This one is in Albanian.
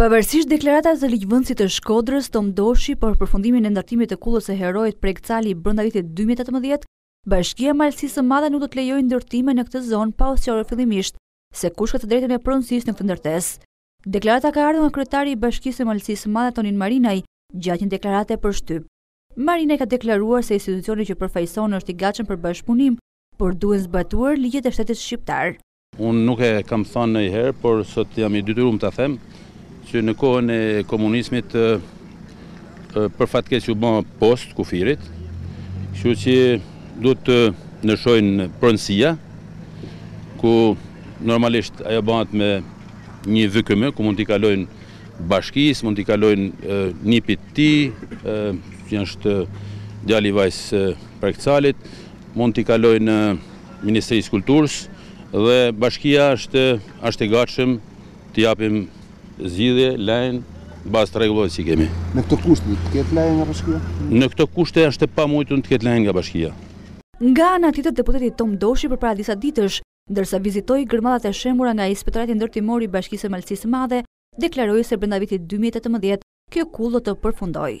Pavarësisht deklaratës të ligjvënësit të Shkodrës, Tom Doshi, për përfundimin e ndërtimit të kullës së heroit Prek Cali brenda vitit 2018, bashkia e Malësisë së Madhe nuk do të lejojë ndërtime në këtë zonë pa u sqaruar fillimisht se kush ka të drejtën e pronësisë në këtë ndërtesë. Deklarata ka ardhur nga kryetari i bashkisë së Malësisë së Madhe Tonin Marinaj, gjatë një deklarate për shtyp. Marinaj ka deklaruar se institucioni që përfaqëson është i gatshëm për bashkëpunim, por duhen zbatuar ligjet e shtetit shqiptar. Unë nuk e kam thanë nanjëherë, por sot jam i detyrum ta them që në kohën e komunizmit për fat të keq u ba postë kufiri, kështu që duhet të ndryshojë pronësia, ku normalisht ajo bahet me një VKM, ku mund t'i kalojë bashkisë, mund t'i kalojë nipit tij, që është djali i vajzës Prek Calit, mund t'i kalojë Ministrisë së Kulturës dhe bashkia është e gatshme të japim zgjidhje, lejen, në bazë të rregullave që kemi. Në këto kushte të ketë leje nga bashkia? Në këto kushte është e pamujtun të ketë leje nga bashkia. Nga ana tjetër deputeti Tom Doshi përpara disa ditësh, ndërsa vizitoi gërmadhat e shembura nga Inspektorati Ndërtimor i Bashkisë së Malësisë së Madhe, deklaroi se brenda vitit dy mijë e tetëmbëdhjetë kjo kullë do të përfundojë.